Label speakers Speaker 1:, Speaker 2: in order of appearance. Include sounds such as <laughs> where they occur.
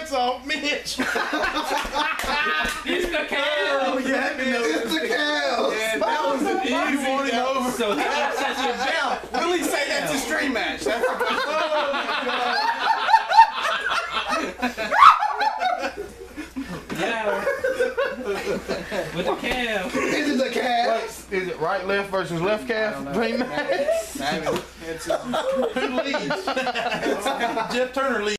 Speaker 1: match. <laughs>
Speaker 2: It's the cow.
Speaker 1: Yeah.
Speaker 3: It's the cow.
Speaker 1: Yeah, that was an easy one.
Speaker 3: over.
Speaker 2: So <laughs> that's such a
Speaker 1: Now, Willie say that's a stream match. That's a
Speaker 2: yeah. With the calf.
Speaker 3: Is it the cow?
Speaker 4: Is it right, left versus left calf? Dream match? <laughs>
Speaker 1: Who leads? Jeff Turner leads.